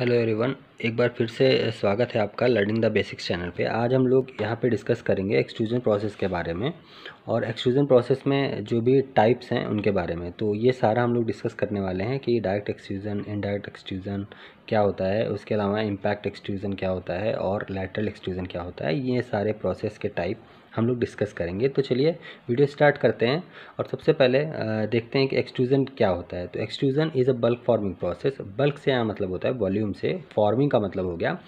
Hello everyone एक बार फिर से स्वागत है आपका लर्निंग द बेसिक्स चैनल पे। आज हम लोग यहाँ पे डिस्कस करेंगे एक्सट्रूजन प्रोसेस के बारे में और एक्सट्रूजन प्रोसेस में जो भी टाइप्स हैं उनके बारे में। तो ये सारा हम लोग डिस्कस करने वाले हैं कि डायरेक्ट एक्सट्रूजन, इनडायरेक्ट एक्सट्रूजन क्या होता है, उसके अलावा इम्पैक्ट एक्सट्रूजन क्या होता है और लेटरल एक्सट्रूजन क्या होता है, ये सारे प्रोसेस के टाइप हम लोग डिस्कस करेंगे। तो चलिए वीडियो स्टार्ट करते हैं और सबसे पहले देखते हैं कि एक्सट्रूजन क्या होता है। तो extrusion is a bulk forming process bulk से यहाँ मतलब होता है वॉल्यूम से। फॉर्मिंग का मतलब हो गया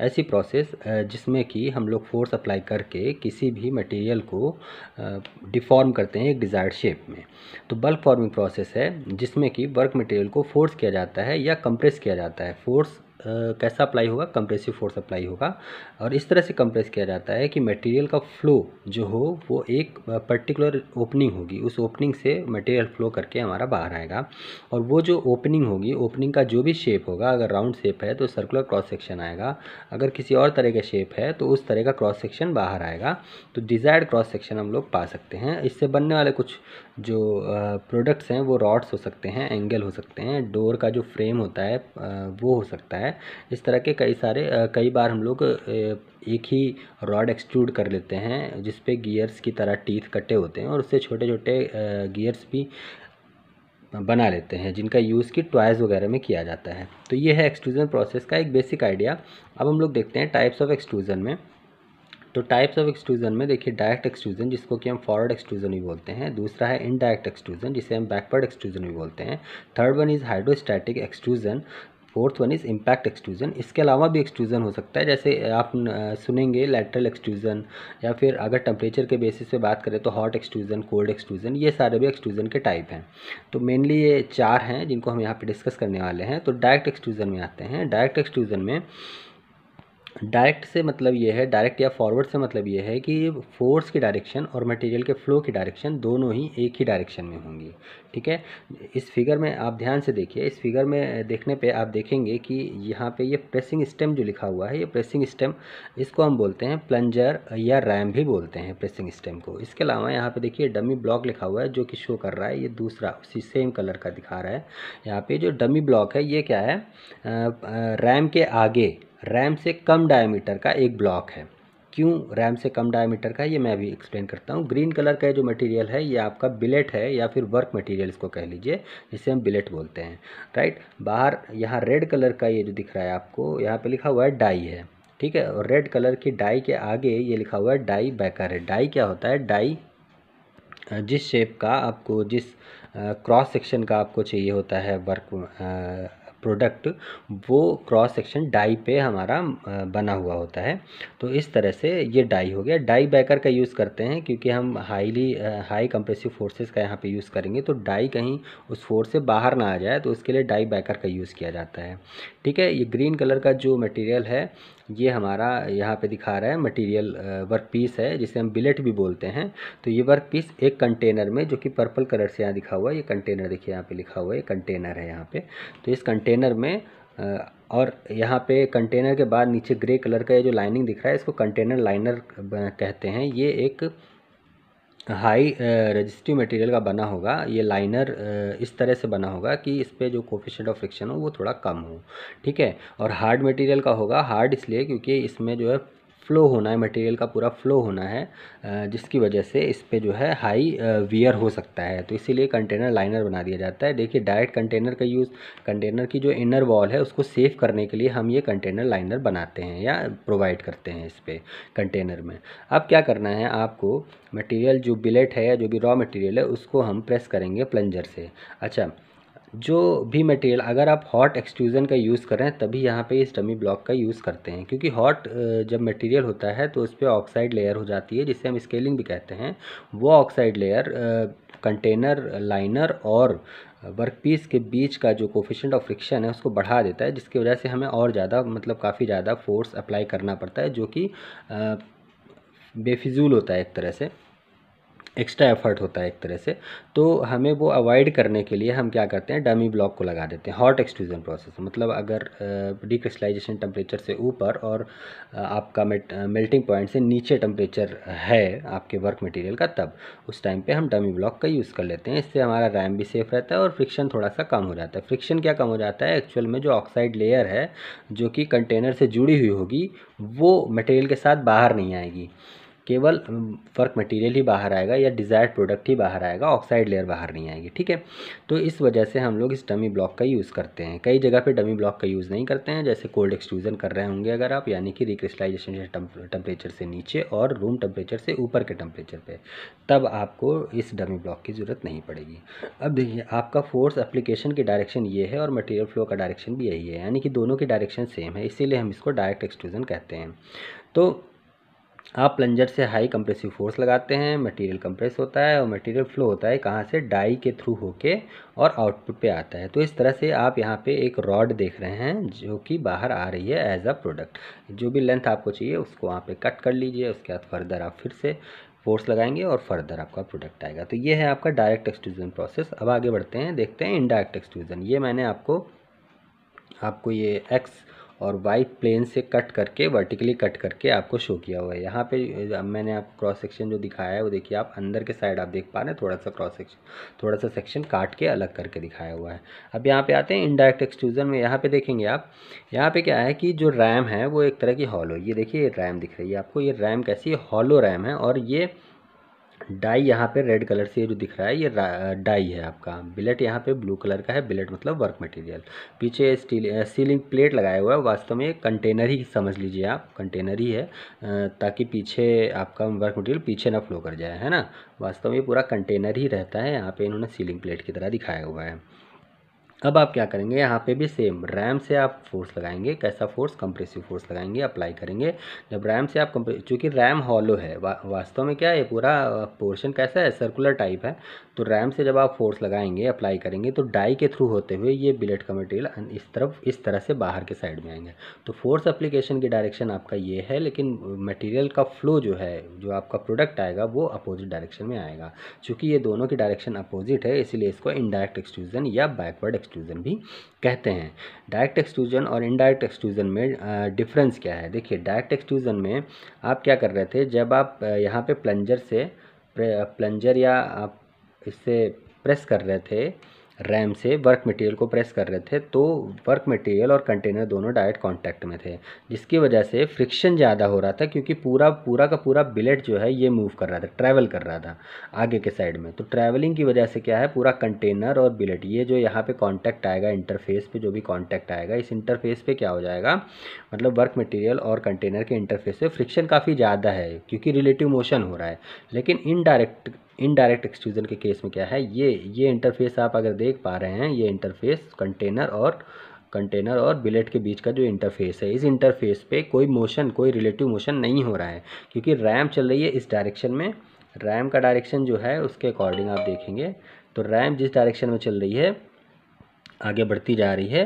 ऐसी प्रोसेस जिसमें कि हम लोग फोर्स अप्लाई करके किसी भी मटेरियल को डिफॉर्म करते हैं एक डिज़ायर्ड शेप में। तो बल्क फॉर्मिंग प्रोसेस है जिसमें कि वर्क मटेरियल को फोर्स किया जाता है या कंप्रेस किया जाता है। फोर्स कैसा अप्लाई होगा? कंप्रेसिव फोर्स अप्लाई होगा। और इस तरह से कंप्रेस किया जाता है कि मटेरियल का फ्लो जो हो, वो एक पर्टिकुलर ओपनिंग होगी। उस ओपनिंग से मटेरियल फ्लो करके हमारा बाहर आएगा। और वो जो ओपनिंग होगी ओपनिंग का जो भी शेप होगा, अगर राउंड शेप है तो सर्कुलर क्रॉस सेक्शन आएगा। अगर किसी और तरह का शेप है तो उस तरह का क्रॉस सेक्शन बाहर आएगा। तो डिज़ायर्ड क्रॉस सेक्शन हम लोग पा सकते हैं। इससे बनने वाले कुछ जो प्रोडक्ट्स हैं, वो रॉड्स हो सकते हैं एंगल हो सकते हैं डोर का जो फ्रेम होता है वो हो सकता है। इस तरह के कई सारे कई बार हम लोग एक ही रॉड एक्सट्रूड कर लेते हैं, जिस पे गियर्स की तरह टीथ कटे होते हैं और उससे छोटे छोटे गियर्स भी बना लेते हैं, जिनका यूज़ की टॉयज़ वगैरह में किया जाता है। तो ये है एक्सट्रूज़न प्रोसेस का एक बेसिक आइडिया अब हम लोग देखते हैं टाइप्स ऑफ़ एक्सट्रूज़न में। तो टाइप्स ऑफ़ एक्सट्रूजन में देखिए डायरेक्ट एक्सट्रूजन जिसको कि हम फॉरवर्ड एक्सट्रूजन भी बोलते हैं। दूसरा है इनडायरेक्ट एक्सट्रूजन जिसे हम बैकवर्ड एक्सट्रूजन भी बोलते हैं। Third one is hydrostatic extrusion fourth one is impact extrusion. इसके अलावा भी एक्सट्रूजन हो सकता है, जैसे आप सुनेंगे लेटरल एक्सट्रूजन या फिर अगर टेम्परेचर के बेसिस पे बात करें तो हॉट एक्सट्रूजन कोल्ड एक्सट्रूजन ये सारे भी एक्सट्रूजन के टाइप हैं। तो मेनली ये चार हैं जिनको हम यहाँ पे डिस्कस करने वाले हैं। तो डायरेक्ट एक्सट्रूजन में आते हैं। डायरेक्ट एक्सट्रूजन में डायरेक्ट से मतलब ये है, डायरेक्ट या फॉरवर्ड से मतलब ये है कि फोर्स की डायरेक्शन और मटेरियल के फ्लो की डायरेक्शन दोनों ही एक ही डायरेक्शन में होंगी। ठीक है? इस फिगर में आप ध्यान से देखिए, इस फिगर में देखने पे आप देखेंगे कि यहाँ पे ये प्रेसिंग स्टेम जो लिखा हुआ है, ये प्रेसिंग स्टेम इसको हम बोलते हैं प्लंजर या रैम भी बोलते हैं प्रेसिंग स्टेम को। इसके अलावा यहाँ पर देखिए डमी ब्लॉक लिखा हुआ है जो कि शो कर रहा है, ये दूसरा उसी सेम कलर का दिखा रहा है। यहाँ पर जो डमी ब्लॉक है, ये क्या है? रैम के आगे रैम से कम डायमीटर का एक ब्लॉक है। क्यों रैम से कम डायमीटर का ये मैं अभी एक्सप्लेन करता हूँ। ग्रीन कलर का जो मटेरियल है, ये आपका बिलेट है या फिर वर्क मटेरियल इसको कह लीजिए, जिसे हम बिलेट बोलते हैं। राइट बाहर यहाँ रेड कलर का ये जो दिख रहा है आपको, यहाँ पे लिखा हुआ है डाई है। ठीक है? और रेड कलर की डाई के आगे ये लिखा हुआ है डाई बैकर है। डाई क्या होता है? डाई जिस शेप का आपको, जिस क्रॉस सेक्शन का आपको चाहिए होता है वर्क प्रोडक्ट वो क्रॉस सेक्शन डाई पे हमारा बना हुआ होता है। तो इस तरह से ये डाई हो गया। डाई बैकर का यूज़ करते हैं क्योंकि हम हाईली हाई कंप्रेसिव फोर्सेस का यहाँ पे यूज़ करेंगे। तो डाई कहीं उस फोर्स से बाहर ना आ जाए तो उसके लिए डाई बैकर का यूज़ किया जाता है। ठीक है? ये ग्रीन कलर का जो मटेरियल है, ये हमारा यहाँ पे दिखा रहा है मटेरियल वर्क पीस है, जिसे हम बिलेट भी बोलते हैं। तो ये वर्क पीस एक कंटेनर में, जो कि पर्पल कलर से यहाँ दिखा हुआ है। ये कंटेनर देखिए, यहाँ पे लिखा हुआ है कंटेनर है यहाँ पे। तो इस कंटेनर में और यहाँ पे कंटेनर के बाद नीचे ग्रे कलर का ये जो लाइनिंग दिख रहा है, इसको कंटेनर लाइनर कहते हैं। ये एक हाई रजिस्ट्री मटेरियल का बना होगा। ये लाइनर इस तरह से बना होगा कि इस पर जो कोफिशेंट ऑफ़ फ्रिक्शन हो, वो थोड़ा कम हो। ठीक है? और हार्ड मटेरियल का होगा। हार्ड इसलिए क्योंकि इसमें जो है फ़्लो होना है मटेरियल का पूरा फ़्लो होना है जिसकी वजह से इस पर जो है हाई वियर हो सकता है। तो इसीलिए कंटेनर लाइनर बना दिया जाता है। देखिए डायरेक्ट कंटेनर का यूज़ कंटेनर की जो इनर वॉल है, उसको सेफ़ करने के लिए हम ये कंटेनर लाइनर बनाते हैं या प्रोवाइड करते हैं इस पर कंटेनर में। अब क्या करना है आपको? मटेरियल जो बिलेट है या जो भी रॉ मटेरियल है, उसको हम प्रेस करेंगे प्लंजर से। अच्छा जो भी मटेरियल अगर आप हॉट एक्सट्रूज़न का यूज़ करें तभी यहाँ पे इस डमी ब्लॉक का यूज़ करते हैं। क्योंकि हॉट जब मटेरियल होता है तो उस पर ऑक्साइड लेयर हो जाती है, जिसे हम स्केलिंग भी कहते हैं। वो ऑक्साइड लेयर कंटेनर लाइनर और वर्कपीस के बीच का जो कोफिशेंट ऑफ़ फ्रिक्शन है, उसको बढ़ा देता है, जिसकी वजह से हमें और ज़्यादा मतलब काफ़ी ज़्यादा फोर्स अप्लाई करना पड़ता है, जो कि बेफिजूल होता है एक तरह से। एक्स्ट्रा एफर्ट होता है एक तरह से। तो हमें वो अवॉइड करने के लिए हम क्या करते हैं डमी ब्लॉक को लगा देते हैं। हॉट एक्सट्रूजन प्रोसेस मतलब अगर डिक्रिस्टलाइजेशन टेम्परेचर से ऊपर और आपका मेल्टिंग पॉइंट से नीचे टेम्परेचर है आपके वर्क मटेरियल का, तब उस टाइम पे हम डमी ब्लॉक का यूज़ कर लेते हैं। इससे हमारा रैम भी सेफ़ रहता है और फ्रिक्शन थोड़ा सा कम हो जाता है। फ्रिक्शन क्या कम हो जाता है? एक्चुअल में जो ऑक्साइड लेयर है, जो कि कंटेनर से जुड़ी हुई होगी, वो मटेरियल के साथ बाहर नहीं आएगी। केवल वर्क मटेरियल ही बाहर आएगा या डिज़ायर्ड प्रोडक्ट ही बाहर आएगा ऑक्साइड लेयर बाहर नहीं आएगी, ठीक है? तो इस वजह से हम लोग इस डमी ब्लॉक का यूज़ करते हैं। कई जगह पे डमी ब्लॉक का यूज़ नहीं करते हैं, जैसे कोल्ड एक्सट्रूजन कर रहे होंगे अगर आप, यानी कि रिक्रिस्टलाइजेशन टेम्परेचर से नीचे और रूम टेम्परेचर से ऊपर के टेम्परेचर पर तब आपको इस डमी ब्लॉक की ज़रूरत नहीं पड़ेगी। अब देखिए, आपका फोर्स एप्लीकेशन की डायरेक्शन ये है और मटेरियल फ्लो का डायरेक्शन भी यही है, यानी कि दोनों की डायरेक्शन सेम है, इसीलिए हम इसको डायरेक्ट एक्सट्रूजन कहते हैं। तो आप प्लंजर से हाई कंप्रेसिव फोर्स लगाते हैं, मटेरियल कंप्रेस होता है और मटेरियल फ्लो होता है कहाँ से? डाई के थ्रू होके और आउटपुट पे आता है। तो इस तरह से आप यहाँ पे एक रॉड देख रहे हैं जो कि बाहर आ रही है एज अ प्रोडक्ट जो भी लेंथ आपको चाहिए उसको वहाँ पे कट कर लीजिए, उसके बाद फर्दर आप फिर से फोर्स लगाएँगे और फर्दर आपका प्रोडक्ट आएगा। तो ये है आपका डायरेक्ट एक्सट्रूजन प्रोसेस अब आगे बढ़ते हैं, देखते हैं इनडायरेक्ट एक्सट्रूजन ये मैंने आपको आपको ये एक्स और वाइट प्लेन से कट करके वर्टिकली कट करके आपको शो किया हुआ है। यहाँ पे मैंने आपको क्रॉस सेक्शन जो दिखाया है, वो देखिए आप अंदर के साइड आप देख पा रहे हैं, थोड़ा सा क्रॉस सेक्शन थोड़ा सा सेक्शन काट के अलग करके दिखाया हुआ है। अब यहाँ पे आते हैं इनडायरेक्ट एक्सट्रूजन में। यहाँ पे देखेंगे आप, यहाँ पे क्या है कि जो रैम है, वो एक तरह की हॉलो ये देखिए रैम दिख रही है आपको। ये रैम कैसी हॉलो रैम है और ये डाई यहाँ पे रेड कलर से जो दिख रहा है, ये डाई है आपका। बिलेट यहाँ पे ब्लू कलर का है, बिलेट मतलब वर्क मटेरियल। पीछे स्टील सीलिंग प्लेट लगाया हुआ है, वास्तव में कंटेनर ही समझ लीजिए आप, कंटेनर ही है ताकि पीछे आपका वर्क मटेरियल पीछे ना फ्लो कर जाए, है ना? वास्तव में पूरा कंटेनर ही रहता है, यहाँ पर इन्होंने सीलिंग प्लेट की तरह दिखाया हुआ है। अब आप क्या करेंगे? यहाँ पे भी सेम रैम से आप फोर्स लगाएँगे कैसा फोर्स कंप्रेसिव फोर्स लगाएँगे अप्लाई करेंगे। जब रैम से आप चूँकि रैम हॉलो है वा, वास्तव में क्या है पूरा पोर्शन कैसा है सर्कुलर टाइप है तो रैम से जब आप फोर्स लगाएँगे अप्लाई करेंगे तो डाई के थ्रू होते हुए ये बिलेट का मटेरियल इस तरफ़ इस तरह से बाहर के साइड में आएँगे। तो फोर्स अप्लीकेशन की डायरेक्शन आपका ये है लेकिन मटेरियल का फ्लो जो है जो आपका प्रोडक्ट आएगा वो अपोजिट डायरेक्शन में आएगा। चूँकि ये दोनों की डायरेक्शन अपोजिट है इसीलिए इसको इनडायरेक्ट एक्सट्रूजन या बैकवर्ड एक्सट्रूजन भी कहते हैं। डायरेक्ट एक्सक्लूज़न और इनडायरेक्ट एक्सक्लूज़न में डिफरेंस क्या है? देखिए डायरेक्ट एक्सक्लूज़न में आप क्या कर रहे थे? जब आप यहाँ पे प्लंजर से प्लंजर या आप इससे प्रेस कर रहे थे रैम से वर्क मटेरियल को प्रेस कर रहे थे तो वर्क मटेरियल और कंटेनर दोनों डायरेक्ट कांटेक्ट में थे, जिसकी वजह से फ्रिक्शन ज़्यादा हो रहा था क्योंकि पूरा पूरा का पूरा बिलेट जो है ये मूव कर रहा था ट्रैवल कर रहा था आगे के साइड में। तो ट्रैवलिंग की वजह से क्या है, पूरा कंटेनर और बिलेट ये जो यहाँ पर कॉन्टैक्ट आएगा इंटरफेस पर जो भी कॉन्टैक्ट आएगा, इस इंटरफेस पर क्या हो जाएगा मतलब वर्क मटेरियल और कंटेनर के इंटरफेस पे फ्रिक्शन काफ़ी ज़्यादा है, क्योंकि रिलेटिव मोशन हो रहा है। लेकिन इनडायरेक्ट इनडायरेक्ट एक्सट्रूजन के केस में क्या है? ये ये इंटरफेस आप अगर देख पा रहे हैं, ये इंटरफेस कंटेनर और कंटेनर और बिलेट के बीच का जो इंटरफेस है, इस इंटरफेस पे कोई मोशन कोई रिलेटिव मोशन नहीं हो रहा है, क्योंकि रैम चल रही है इस डायरेक्शन में। रैम का डायरेक्शन जो है, उसके अकॉर्डिंग आप देखेंगे तो रैम जिस डायरेक्शन में चल रही है, आगे बढ़ती जा रही है,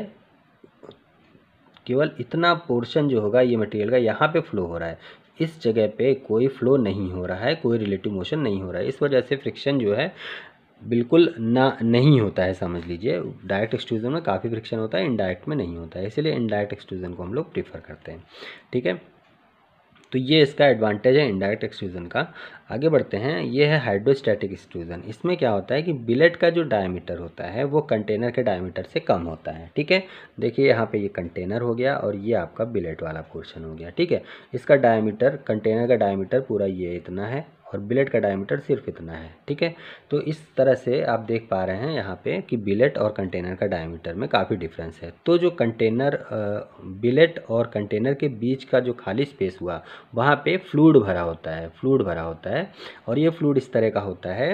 केवल इतना पोर्शन जो होगा, ये मटेरियल का यहाँ पे फ्लो हो रहा है। इस जगह पे कोई फ्लो नहीं हो रहा है, कोई रिलेटिव मोशन नहीं हो रहा है। इस वजह से फ्रिक्शन जो है बिल्कुल ना, नहीं होता है, समझ लीजिए। डायरेक्ट एक्सट्रूजन में काफ़ी फ्रिक्शन होता है इनडायरेक्ट में नहीं होता है। इसलिए इनडायरेक्ट एक्सट्रूजन को हम लोग प्रीफर करते हैं। ठीक है? तो ये इसका एडवांटेज है इंडायरेक्ट एक्सट्रूजन का। आगे बढ़ते हैं, ये है हाइड्रोस्टैटिक एक्सट्रूजन इसमें क्या होता है कि बिलेट का जो डायमीटर होता है, वो कंटेनर के डायमीटर से कम होता है, ठीक है? देखिए, यहाँ पे ये कंटेनर हो गया और ये आपका बिलेट वाला पोर्शन हो गया, ठीक है? इसका डायमीटर कंटेनर का डायमीटर पूरा ये इतना है और बिलेट का डायमीटर सिर्फ़ इतना है, ठीक है? तो इस तरह से आप देख पा रहे हैं यहाँ पे कि बिलेट और कंटेनर का डायमीटर में काफ़ी डिफरेंस है। तो जो कंटेनर बिलेट और कंटेनर के बीच का जो खाली स्पेस हुआ, वहाँ पे फ्लूड भरा होता है फ्लूड भरा होता है और ये फ्लूड इस तरह का होता है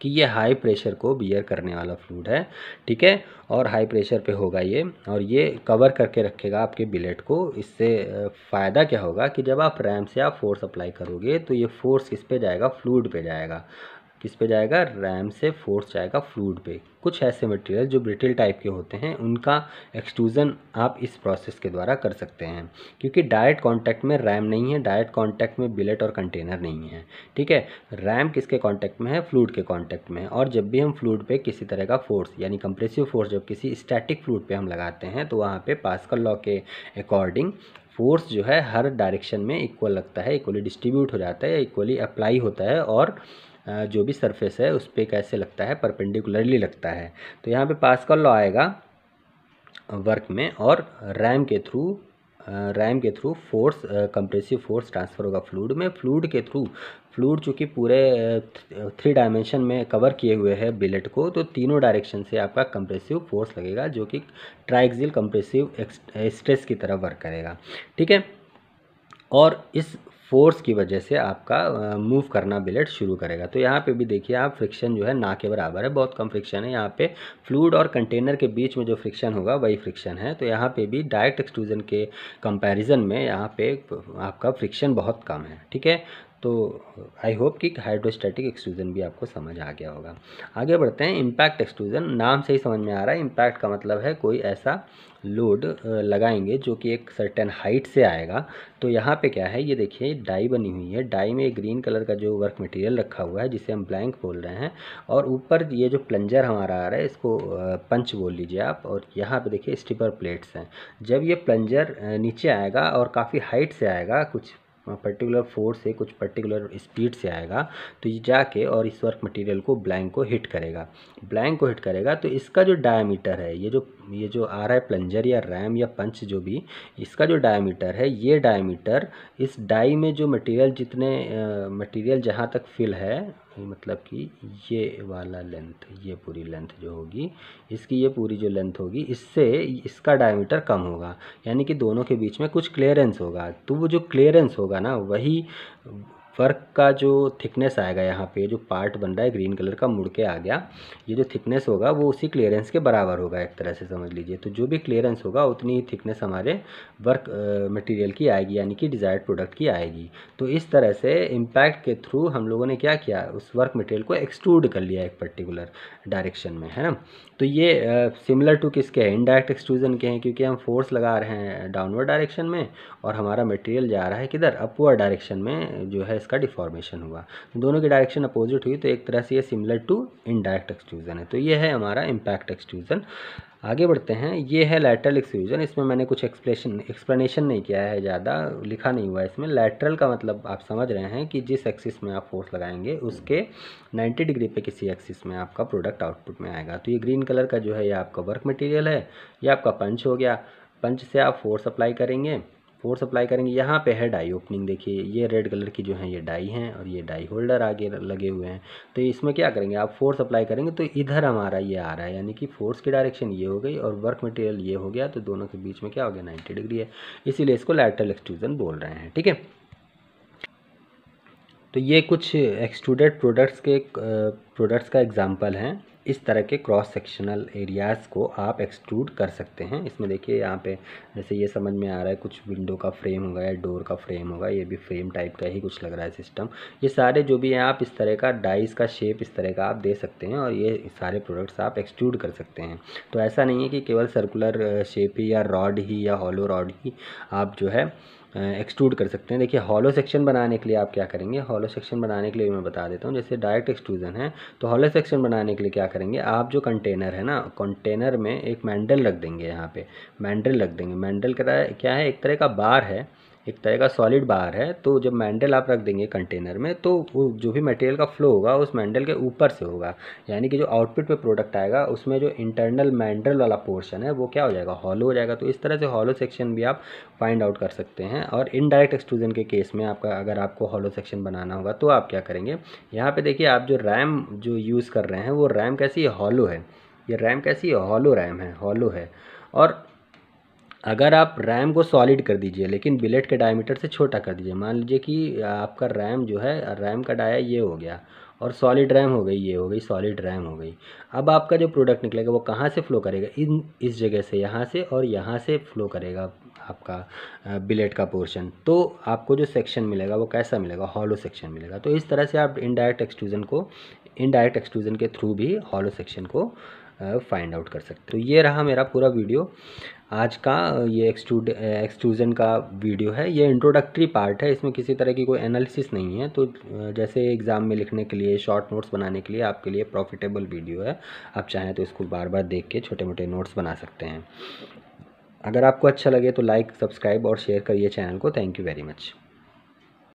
कि ये हाई प्रेशर को बियर करने वाला फ्लूड है, ठीक है? और हाई प्रेशर पे होगा ये, और ये कवर करके रखेगा आपके बिलेट को। इससे फ़ायदा क्या होगा कि जब आप रैम से आप फोर्स अप्लाई करोगे तो ये फोर्स किस पे जाएगा? फ्लूड पे जाएगा। किस पे जाएगा? रैम से फोर्स जाएगा फ्लूड पे। कुछ ऐसे मटेरियल जो ब्रिटिल टाइप के होते हैं, उनका एक्सट्रूज़न आप इस प्रोसेस के द्वारा कर सकते हैं। क्योंकि डायरेक्ट कांटेक्ट में रैम नहीं है डायरेक्ट कांटेक्ट में बिलेट और कंटेनर नहीं है। ठीक है? रैम किसके कांटेक्ट में है? फ्लूड के कांटेक्ट में। और जब भी हम फ्लूड पे किसी तरह का फोर्स यानी कंप्रेसिव फोर्स जब किसी स्टैटिक फ्लूड पे हम लगाते हैं तो वहाँ पे पास्कल लॉ के अकॉर्डिंग फोर्स जो है, हर डायरेक्शन में इक्वल लगता है इक्वली डिस्ट्रीब्यूट हो जाता है इक्वली अप्लाई होता है और जो भी सरफेस है, उस पर कैसे लगता है परपेंडिकुलरली लगता है। तो यहाँ पे पास्कल लॉ आएगा वर्क में और रैम के थ्रू रैम के through force compressive force transfer होगा फ्लूड में। फ्लूड के थ्रू फ्लूड चूँकि पूरे थ्री डायमेंशन में कवर किए हुए है बिलेट को तो तीनों डायरेक्शन से आपका कंप्रेसिव फोर्स लगेगा, जो कि ट्राइक्सिल कंप्रेसिव स्ट्रेस की तरह वर्क करेगा। ठीक है? और इस फोर्स की वजह से आपका मूव करना बिलेट शुरू करेगा। तो यहाँ पे भी देखिए आप फ्रिक्शन जो है ना के बराबर है, बहुत कम फ्रिक्शन है। यहाँ पे फ्लूड और कंटेनर के बीच में जो फ्रिक्शन होगा वही फ्रिक्शन है। तो यहाँ पे भी डायरेक्ट एक्सट्रूजन के कंपैरिजन में यहाँ पे आपका फ्रिक्शन बहुत कम है, ठीक है? तो आई होप कि हाइड्रोस्टैटिक एक्सट्रूजन भी आपको समझ आ गया होगा। आगे बढ़ते हैं इम्पैक्ट एक्सट्रूजन नाम से ही समझ में आ रहा है इम्पैक्ट का मतलब है कोई ऐसा लोड लगाएँगे जो कि एक सर्टेन हाइट से आएगा। तो यहाँ पे क्या है, ये देखिए डाई बनी हुई है। डाई में ग्रीन कलर का जो वर्क मटेरियल रखा हुआ है, जिसे हम ब्लैंक बोल रहे हैं, और ऊपर ये जो प्लंजर हमारा आ रहा है, इसको पंच बोल लीजिए आप, और यहाँ पे देखिए स्टिपर प्लेट्स हैं। जब ये प्लंजर नीचे आएगा और काफ़ी हाइट से आएगा, कुछ पर्टिकुलर फोर्स से, कुछ पर्टिकुलर स्पीड से आएगा तो ये जाके और इस वर्क मटेरियल को ब्लैंक को हिट करेगा। ब्लैंक को हिट करेगा तो इसका जो डायमीटर है, ये जो ये जो आ रहा है प्लंजर या रैम या पंच जो भी, इसका जो डायमीटर है, ये डायमीटर इस डाई में जो मटेरियल जितने मटेरियल जहाँ तक फिल है मतलब कि ये वाला लेंथ ये पूरी लेंथ जो होगी, इसकी ये पूरी जो लेंथ होगी, इससे इसका डायमीटर कम होगा। यानी कि दोनों के बीच में कुछ क्लियरेंस होगा। तो वो जो क्लियरेंस होगा ना, वही वर्क का जो थिकनेस आएगा यहाँ पे, जो पार्ट बन रहा है ग्रीन कलर का, मुड़ के आ गया। ये जो थिकनेस होगा, वो उसी क्लियरेंस के बराबर होगा एक तरह से, समझ लीजिए। तो जो भी क्लियरेंस होगा, उतनी ही थिकनेस हमारे वर्क मटेरियल की आएगी, यानी कि डिज़ायर्ड प्रोडक्ट की आएगी। तो इस तरह से इम्पैक्ट के थ्रू हम लोगों ने क्या किया? उस वर्क मटेरियल को एक्सट्रूड कर लिया एक पर्टिकुलर डायरेक्शन में, है ना? तो ये सिमिलर टू किसके हैं? इनडायरेक्ट एक्सट्रूजन के हैं, क्योंकि हम फोर्स लगा रहे हैं डाउनवर्ड डायरेक्शन में और हमारा मटेरियल जा रहा है किधर? अपवर्ड डायरेक्शन में जो है इसका डिफॉर्मेशन हुआ। दोनों की डायरेक्शन अपोजिट हुई तो एक तरह से ये सिमिलर टू इनडायरेक्ट एक्सट्रूजन है। तो ये है हमारा इम्पैक्ट एक्सट्रूजन आगे बढ़ते हैं। ये है लैटरल एक्सफ्यूजन इसमें मैंने कुछ एक्सप्लेशन एक्सप्लेनेशन नहीं किया है ज़्यादा। लिखा नहीं हुआ है इसमें। लैटरल का मतलब आप समझ रहे हैं कि जिस एक्सिस में आप फोर्स लगाएँगे, उसके 90 डिग्री पे किसी एक्सिस में आपका प्रोडक्ट आउटपुट में आएगा। तो ये ग्रीन कलर का जो है, ये आपका वर्क मटीरियल है। ये आपका पंच हो गया। पंच से आप फोर्स अप्लाई करेंगे। फोर्स अप्लाई करेंगे। यहाँ पे है डाई ओपनिंग, देखिए, ये रेड कलर की जो है, ये डाई हैं और ये डाई होल्डर आगे लगे हुए हैं। तो इसमें क्या करेंगे, आप फोर्स अप्लाई करेंगे तो इधर हमारा ये आ रहा है, यानी कि फोर्स की डायरेक्शन ये हो गई और वर्क मटेरियल ये हो गया तो दोनों के बीच में क्या हो गया, नाइन्टी डिग्री है। इसीलिए इसको लैटरल एक्सट्रूजन बोल रहे हैं, ठीक है? तो ये कुछ एक्सट्रूडेड प्रोडक्ट्स के प्रोडक्ट्स का एग्ज़ाम्पल हैं। इस तरह के क्रॉस सेक्शनल एरियाज़ को आप एक्सट्रूड कर सकते हैं। इसमें देखिए यहाँ पे जैसे ये समझ में आ रहा है, कुछ विंडो का फ्रेम होगा या डोर का फ्रेम होगा, ये भी फ्रेम टाइप का ही कुछ लग रहा है सिस्टम ये सारे जो भी हैं, आप इस तरह का डाइस का शेप इस तरह का आप दे सकते हैं और ये सारे प्रोडक्ट्स आप एक्सट्रूड कर सकते हैं। तो ऐसा नहीं है कि केवल सर्कुलर शेप ही या रॉड ही या हॉलो रॉड ही आप जो है एक्सट्रूड कर सकते हैं। देखिए हॉलो सेक्शन बनाने के लिए आप क्या करेंगे? हॉलो सेक्शन बनाने के लिए मैं बता देता हूँ। जैसे डायरेक्ट एक्सट्रूजन है तो हॉलो सेक्शन बनाने के लिए क्या करेंगे? आप जो कंटेनर है ना कंटेनर में एक मैंडल रख देंगे यहाँ पे। मैंडल रख देंगे। मैंडल क्या है? एक तरह का बार है एक तरह का सॉलिड बार है तो जब मैंडल आप रख देंगे कंटेनर में तो वो जो भी मटेरियल का फ्लो होगा, उस मैंडल के ऊपर से होगा। यानी कि जो आउटपुट पे प्रोडक्ट आएगा, उसमें जो इंटरनल मैंडल वाला पोर्शन है, वो क्या हो जाएगा? हॉलो हो जाएगा। तो इस तरह से हॉलो सेक्शन भी आप फाइंड आउट कर सकते हैं और इनडायरेक्ट एक्सट्रूजन के केस में आपका, अगर आपको हॉलो सेक्शन बनाना होगा तो आप क्या करेंगे? यहाँ पर देखिए, आप जो रैम जो यूज़ कर रहे हैं, वो रैम कैसी हॉलो है? ये रैम कैसी? हॉलो रैम है हॉलो है। और अगर आप रैम को सॉलिड कर दीजिए, लेकिन बिलेट के डायमीटर से छोटा कर दीजिए, मान लीजिए कि आपका रैम जो है, रैम का डाया ये हो गया और सॉलिड रैम हो गई, ये हो गई, सॉलिड रैम हो गई। अब आपका जो प्रोडक्ट निकलेगा वो कहाँ से फ़्लो करेगा? इन, इस जगह से, यहाँ से और यहाँ से फ़्लो करेगा आपका बिलेट का पोर्शन। तो आपको जो सेक्शन मिलेगा वो कैसा मिलेगा? हॉलो सेक्शन मिलेगा। तो इस तरह से आप इनडायरेक्ट एक्सट्रूजन को, इनडायरेक्ट एक्सट्रूजन के थ्रू भी हॉलो सेक्शन को फाइंड आउट कर सकते तो ये रहा मेरा पूरा वीडियो आज का ये एक्सट्रूड एक्सट्रूजन का वीडियो है। ये इंट्रोडक्टरी पार्ट है। इसमें किसी तरह की कोई एनालिसिस नहीं है। तो जैसे एग्ज़ाम में लिखने के लिए शॉर्ट नोट्स बनाने के लिए आपके लिए प्रॉफिटेबल वीडियो है। आप चाहें तो इसको बार बार देख के छोटे मोटे नोट्स बना सकते हैं। अगर आपको अच्छा लगे तो लाइक सब्सक्राइब और शेयर करिए चैनल को। Thank you very much